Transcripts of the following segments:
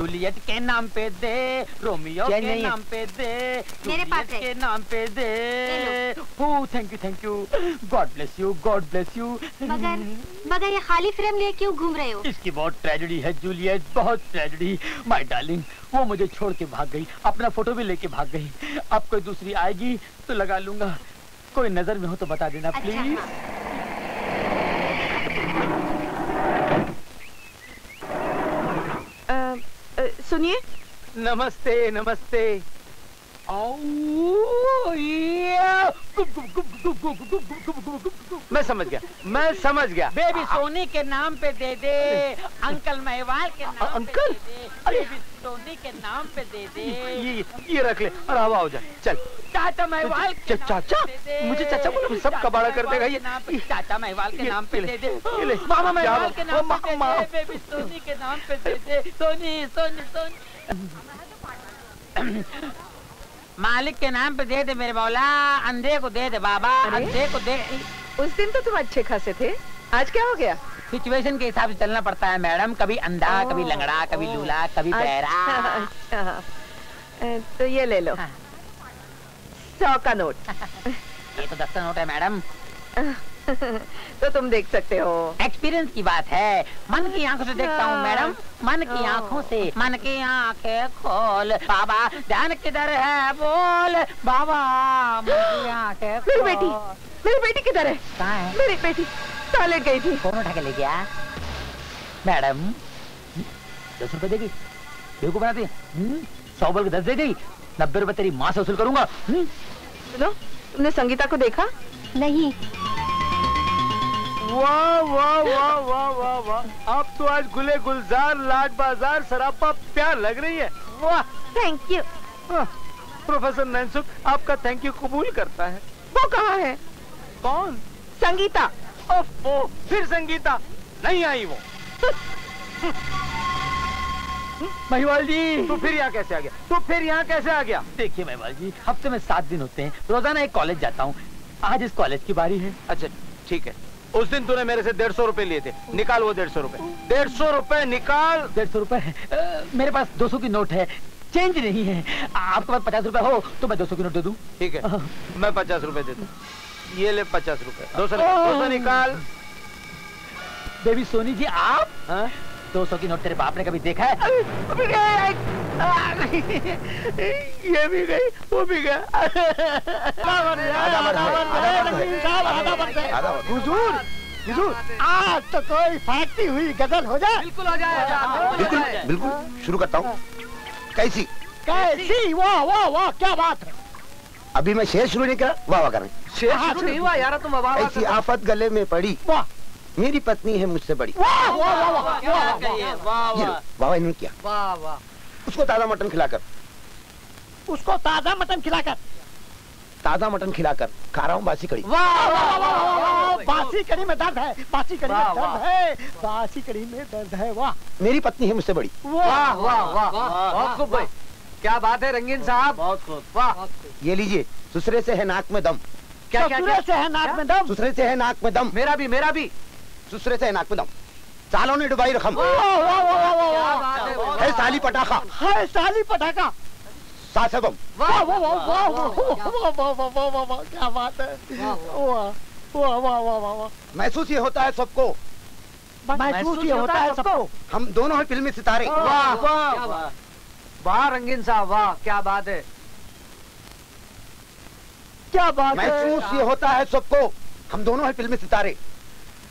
Juliet के नाम पे दे रोमियो के नाम पे दे मेरे पास जूलियट है। के नाम पे दे। ओ thank you thank you God bless you God bless you मगर मगर ये खाली फ्रेम लिए क्यों घूम रहे हो? इसकी बहुत ट्रेजेडी है जूलियट बहुत ट्रेजेडी माय डार्लिंग वो मुझे छोड़ के भाग गई अपना फ़ोटो भी लेके भाग गई. अब कोई दूसरी आएगी तो लगा लूँगा. कोई नज़र में हो तो बता देना अच्छा प्लीज़ हाँ। गुप, नमस्ते नमस्ते। मैं समझ गया मैं समझ गया। बेबी सोनी के नाम पे दे दे अंकल मेहवाल के नाम अंकल? पे दे दे सोनी के नाम पे दे दे। ये ये रख ले और हवा हो जाए चल। चाचा महिवाल चाचा? मुझे चाचा बोला, सब कबाड़ा कर देगा ये। के नाम पे- चाचा महिवाल के नाम पे दे दे। ले। मामा महिवाल के नाम पे दे दे सोनी के नाम पे दे दे। सोनी सोनी सोनी। मालिक के नाम पे दे दे मेरे मौला अंधे को दे दे बाबा अंधे को दे। उस दिन तो तुम अच्छे खासे थे आज क्या हो गया? सिचुएशन के हिसाब से चलना पड़ता है मैडम। कभी अंधा कभी लंगड़ा कभी लूला कभी बहरा अच्छा, अच्छा। अ, तो ये ले लो। हाँ। सौ का नोट। ये तो दस का नोट है मैडम। तो तुम देख सकते हो। एक्सपीरियंस की बात है। मन की आँखों से देखता हूँ हाँ। मैडम। मन की। आँखों से। मन की आँखें खोल। बाबा ध्यान किधर है बोल। बाबा मन की आँखें मेरी बेटी मेरी बेटी किधर है? कहाँ है? मेरी बेटी। टॉयलेट गई थी। कौन उठा के ले गया? मैडम दस रुपए देगी। बेवकूफ़ बनाती हम्म? सौ बोल के दस दे गई नब्बे रुपए तेरी माँ से वसूल करूँगा। हम्म? सुनो तुमने संगीता को देखा? नहीं। वाह वाह वाह वाह वाह वाह। आप तो आज गुले गुलजार लाट बाज़ार सरापा प्यार लग रही है। वाह। थैंक यू प्रोफेसर नैनसुख आपका थैंक यू कबूल करता है। वो कहाँ है? कौन? संगीता। ओफो फिर संगीता नहीं आई वो। महिवाल जी। तू फिर यहाँ कैसे आ गया? तू फिर यहाँ कैसे आ गया? देखिए महिवाल जी हफ़्ते में सात दिन होते हैं रोज़ाना एक कॉलेज जाता हूँ। आज इस कॉलेज की बारी है। अच्छा ठीक है। उस दिन तूने मेरे से डेढ़ सौ रुपए लिए थे। निकाल वो डेढ़ सौ रुपए। डेढ़ सौ रुपए निकाल। डेढ़ सौ रुपए मेरे पास दो सौ की नोट है। चेंज नहीं है। आपके पास पचास रुपए हो तो मैं दो सौ की नोट दे दूँ। ठीक है। मैं पचास रुपए देता हूँ ये ले पचास रुपए। दो सौ निकाल, दो सौ निकाल। बेबी सोनी जी आप? हाँ? दो सौ की नोट तेरे बाप ने कभी देखा है? ये भी गई वो भी गया। हुजूर हुजूर आज तो कोई फाटती हुई गज़ल हो जाए। बिल्कुल हो जाए बिल्कुल बिल्कुल शुरू करता हूँ। कैसी? कैसी? वाह वाह वाह क्या बात है। अभी मैं शेर शुरू नहीं करा वाह वाह करें शेर शुरू नहीं हुआ यार तुम आवाज़ ऐसी आफत गले में पड़ी मेरी पत्नी है मुझसे बड़ी वाह वाह वाह वाह वाह वाह वाह वाह वाह इन्होंने किया वाह वाह उसको ताज़ा मटन खिलाकर उसको ताज़ा मटन खिलाकर ताज़ा मटन खिलाकर खा रहा हूँ बासी कड़ी वाह वाह वाह वाह वाह बासी कड़ी में दर्द है बासी कड़ी में दर्द है बासी कड़ी में दर्द है वाह मेरी पत्नी है मुझसे बड़ी वाह वाह वाह भाई क्या बात है रंगीन साहब बहुत खूब वाह ये लीजिए दूसरे से है नाक में दम क्या क्या ससुरे से है नाक में दम दूसरे से है नाक में दम मेरा भी मेरा भी दूसरे से है नाक में दम सालों ने डुबाई रखम वाह वाह वाह वाह वाह क्या वाह बात है साली पटाखा है साली पटाखा सासबम वाह वाह वाह वाह वाह वाह वाह वाह वाह वाह वाह क्या बात है वाह वाह वाह वाह वाह वाह महसूस ये होता है सबको महसूस ये होता है सबको हम दोनों हैं फिल्मी सितारे वाह वाह वाह रंगीन साहब वाह क्या बात है क्या बात है महसूस ये होता है सबको हम दोनों हैं फिल्मी सितारे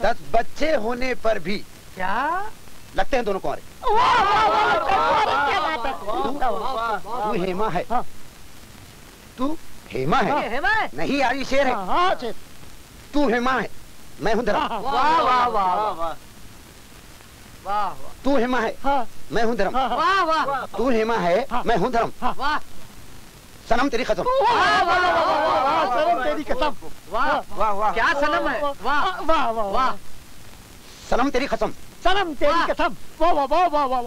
दस बच्चे होने पर भी क्या लगते हैं दोनों है तू हेमा है हाँ। तू हेमा है है नहीं यार ये शेर है हाँ, हाँ तू हेमा है मैं हूँ हाँ, वाह वाह वाह वाह तू हेमा है हाँ मैं हूँ धर्म हाँ वाह वाह तू हेमा है हाँ। मैं हूँ धर्म वाह सनम तेरी कसम वाह सनम तेरी कसम वाह वाह वाह क्या सनम है वाह वाह वाह वाह सनम तेरी कसम सनम तेरी। कसम वाह वाह वाह वाह वाह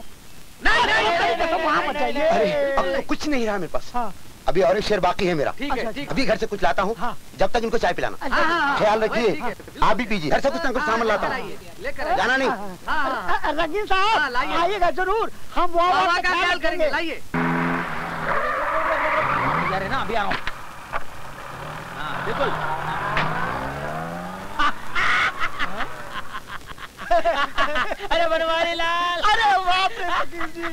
नहीं नहीं तेरी कसम वहाँ मत जाइए अरे अब तो कुछ नहीं रहा मेरे पास हाँ अभी और एक शेर बाकी है मेरा। ठीक है ठीक अभी घर से कुछ लाता हूँ हाँ। जब तक इनको चाय पिलाना। हाँ, हाँ। ख्याल रखिए आप भी पीजिए। घर से कुछ ना कुछ सामान लाता हूँ। लेकर जाना नहीं। हाँ, हाँ, हाँ। रंगीन हाँ, साहब आइएगा ज़रूर। हम ख्याल करेंगे लाइए। ना अभी आ रहा हूँ। हाँ बिल्कुल। अरे बनवारी लाल। अरे वाह फकीर जी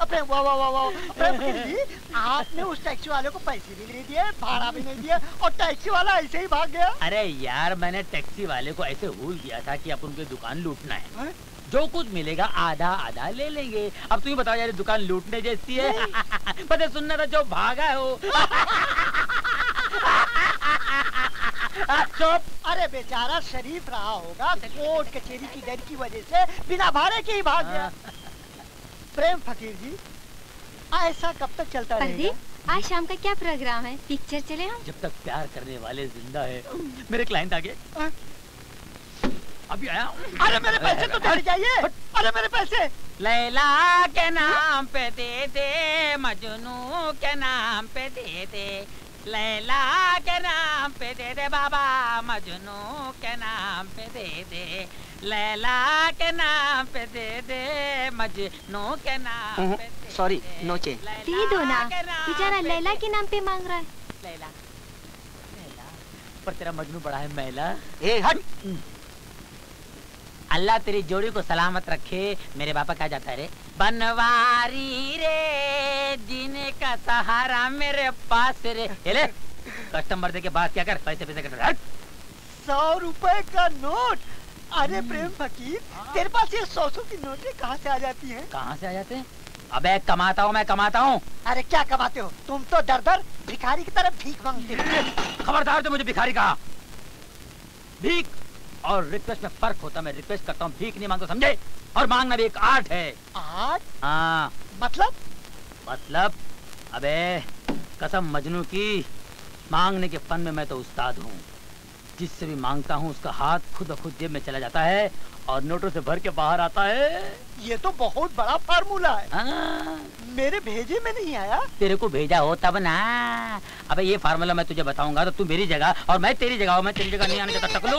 अपने वाह वाह वाह वाह। फकीर जी आपने उस टैक्सी वाले को पैसे भी नहीं दिए भाड़ा भी नहीं दिया और टैक्सी वाला ऐसे ही भाग गया। अरे यार मैंने टैक्सी वाले को ऐसे भूल दिया था कि अपन उनकी दुकान लूटना है। हैं? जो कुछ मिलेगा आधा आधा ले लेंगे। अब तुम ही बताओ यार दुकान लूटने जैसी है। पता सुनना था जो भागा हो। चुप। अरे बेचारा शरीफ रहा होगा कोर्ट कचेरी की डर की वजह से बिना भाड़े के ही भाग गया। प्रेम फकीर जी ऐसा कब तक चलता रहेगा? आज शाम का क्या प्रोग्राम है? पिक्चर चले हम? जब तक प्यार करने वाले ज़िंदा है। मेरे क्लाइंट आगे। हाँ? अभी आया अरे मेरे पैसे तो दे जाइए। अरे मेरे पैसे। लैला के नाम पे दे दे मजनू के नाम पे दे दे। लैला के नाम पे दे दे बाबा मजनू के नाम पे दे दे। लैला के नाम पे दे दे मजनू के नाम पे सॉरी। No change. दे दो ना। बेचारा लैला के नाम पे मांग रहा है। लैला लैला पर तेरा मजनू बड़ा है मैला। ए हट। अल्लाह तेरी जोड़ी को सलामत रखे मेरे पापा कहा जाता है रे। बनवारी रे जीने का सहारा मेरे पास रे। ले कस्टमर दे के बात क्या कर पैसे पैसे हट। सौ रुपए का नोट। अरे प्रेम फकीर तेरे पास ये सौ सौ की नोटें कहाँ से आ जाती हैं? कहाँ से आ जाते हैं? अबे कमाता हूँ मैं कमाता हूँ। अरे क्या कमाते हो? तुम तो दर दर भिखारी की तरह भीख मांगते हो। खबरदार तो मुझे भिखारी कहा। भीख? और रिक्वेस्ट में फ़र्क होता है मैं रिक्वेस्ट करता हूँ भीख नहीं माँगता समझे? और मांगना भी एक आर्ट है। आर्ट हाँ। मतलब? मतलब अबे कसम मजनू की मांगने के फन में मैं तो उस्ताद हूँ। जिससे भी माँगता हूँ उसका हाथ खुद खुद जेब में चला जाता है और नोटों से भर के बाहर आता है। ये तो बहुत बड़ा फार्मूला है। हाँ, मेरे भेजे में नहीं आया। तेरे को भेजा हो तब ना। अबे ये फार्मूला मैं तुझे बताऊँगा तो तू मेरी जगह और मैं तेरी जगह मैं तेरी जगह नहीं आने देता टकलू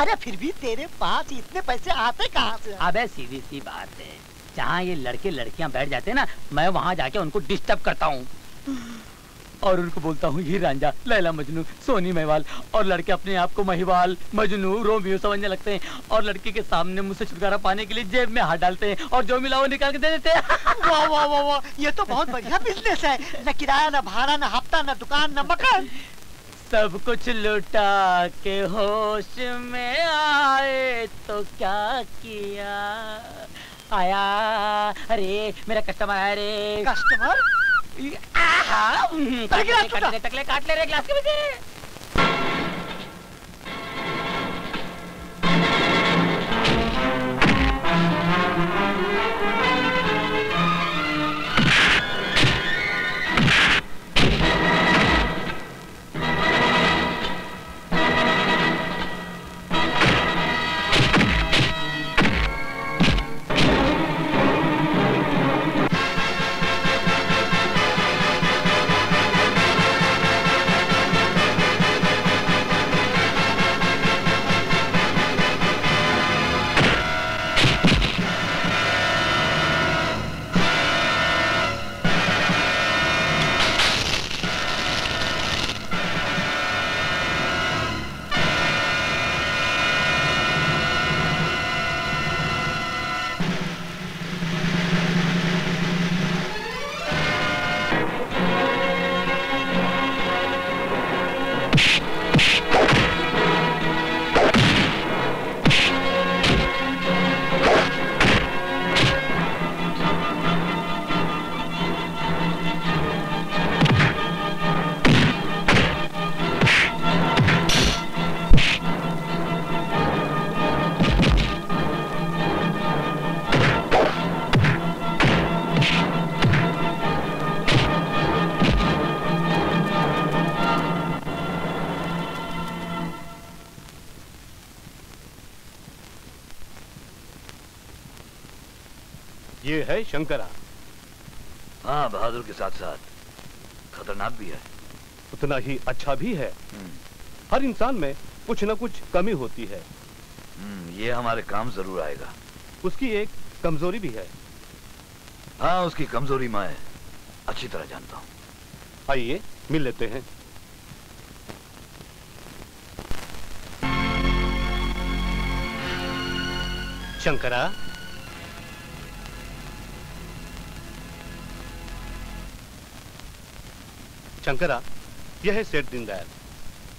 अरे फिर भी तेरे पास इतने पैसे आते कहाँ से? अबे सीधी सी बात है जहाँ ये लड़के लड़कियाँ बैठ जाते हैं ना मैं वहाँ जाके उनको डिस्टर्ब करता हूँ। और उनको बोलता हूँ ये रांझा लैला मजनू सोनी महवाल और लड़के अपने आप को महिवाल मजनू रोमियो समझने लगते हैं और लड़के के सामने मुझसे छुटकारा पाने के लिए जेब में हाथ डालते हैं और जो मिला वो निकाल के दे देते हैं। वाह वाह वाह वाह ये तो बहुत बढ़िया बिज़नेस है। न किराया न भाड़ा न हफ़्ता न दुकान न मकान। सब कुछ लुटा के होश में आए तो क्या किया? आया अरे मेरा कस्टमर आया रे। कस्टमर हम्म, काट ले, काट ले, टकले काट ले रे ग्लास के बजे ये है शंकरा। हाँ बहादुर के साथ साथ। खतरनाक भी है। उतना ही अच्छा भी है। हम्म, हर इंसान में कुछ न कुछ कमी होती है। हम्म, ये हमारे काम ज़रूर आएगा। उसकी एक कमज़ोरी भी है। हाँ उसकी कमज़ोरी मैं अच्छी तरह जानता हूँ। आइए मिल लेते हैं। शंकरा शंकरा यह है सेठ दीनदयाल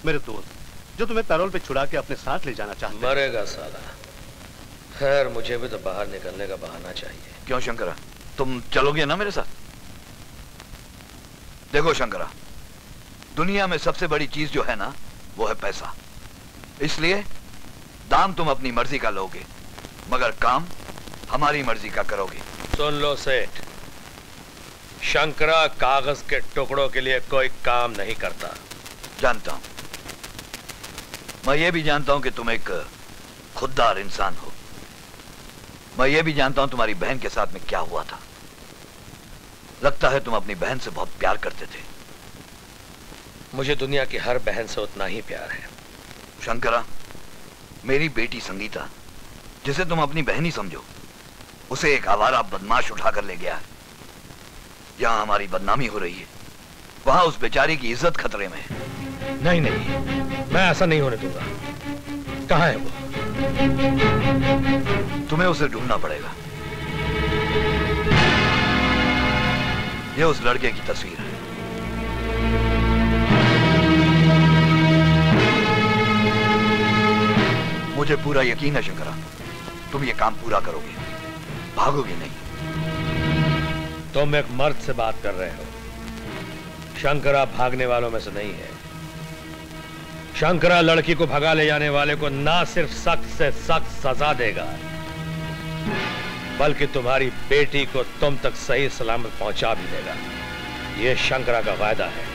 मेरे दोस्त जो तुम्हें पैरोल पे छुड़ा के अपने साथ ले जाना चाहते हैं। मरेगा साला। खैर मुझे भी तो बाहर निकलने का बहाना चाहिए। क्यों शंकरा? तुम चलोगे ना मेरे साथ? देखो शंकरा दुनिया में सबसे बड़ी चीज़ जो है ना वो है पैसा। इसलिए दाम तुम अपनी मर्ज़ी का लोगे मगर काम हमारी मर्ज़ी का करोगे। सुन लो सेठ शंकरा कागज़ के टुकड़ों के लिए कोई काम नहीं करता। जानता हूँ। मैं ये भी जानता हूँ कि तुम एक खुददार इंसान हो। मैं ये भी जानता हूँ तुम्हारी बहन के साथ में क्या हुआ था। लगता है तुम अपनी बहन से बहुत प्यार करते थे। मुझे दुनिया की हर बहन से उतना ही प्यार है। शंकरा मेरी बेटी संगीता जिसे तुम अपनी बहन ही समझो उसे एक आवारा बदमाश उठाकर ले गया है। यहाँ हमारी बदनामी हो रही है। वहाँ उस बेचारी की इज़्ज़त खतरे में है। नहीं नहीं। मैं ऐसा नहीं होने दूँगा। कहाँ है वो? तुम्हें उसे ढूंढना पड़ेगा। ये उस लड़के की तस्वीर है। मुझे पूरा यकीन है शंकरा। तुम ये काम पूरा करोगे। भागोगे नहीं। तुम एक मर्द से बात कर रहे हो। शंकरा भागने वालों में से नहीं है। शंकरा लड़की को भगा ले जाने वाले को ना सिर्फ़ सख्त से सख्त सजा देगा, बल्कि तुम्हारी बेटी को तुम तक सही सलामत पहुँचा भी देगा। यह शंकरा का वायदा है।